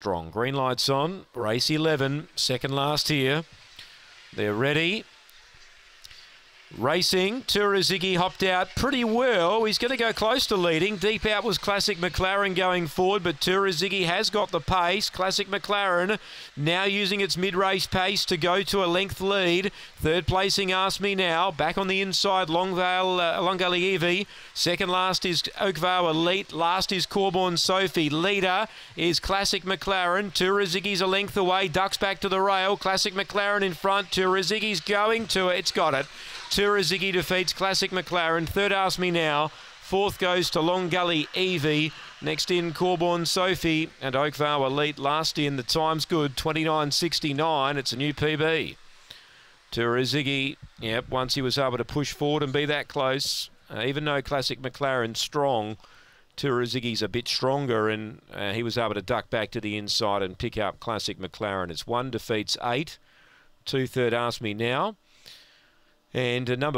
Strong. Green lights on. Race 11, second last here. They're ready. Racing, Turazigi hopped out pretty well. He's going to go close to leading. Deep out was Classic McLaren going forward, but Turazigi has got the pace. Classic McLaren now using its mid-race pace to go to a length lead. Third placing Ask Me Now. Back on the inside, Longvale, uh, Long Gully Evie. Second last is Oakvale Elite. Last is Corborn Sophie. Leader is Classic McLaren. Turazigi's a length away. Ducks back to the rail. Classic McLaren in front. Turazigi's going to it. It's got it. Turazigi defeats Classic McLaren. Third Ask Me Now. Fourth goes to Long Gully Evie. Next in Corborn Sophie and Oakvale Elite. Last in the time's good 29.69. It's a new PB. Turazigi, yep, once he was able to push forward and be that close, uh, even though Classic McLaren's strong, Turazigi's a bit stronger and uh, he was able to duck back to the inside and pick up Classic McLaren. It's one defeats eight. Two third Ask Me Now. And number